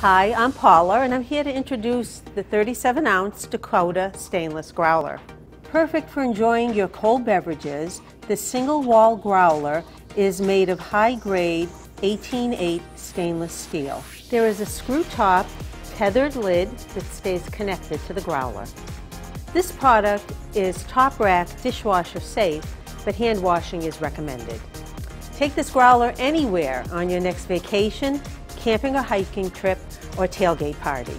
Hi, I'm Paula and I'm here to introduce the 37 ounce Dakota stainless growler. Perfect for enjoying your cold beverages, the single wall growler is made of high grade 18-8 stainless steel. There is a screw top tethered lid that stays connected to the growler. This product is top rack dishwasher safe, but hand washing is recommended. Take this growler anywhere on your next vacation, camping or hiking trip, or tailgate party.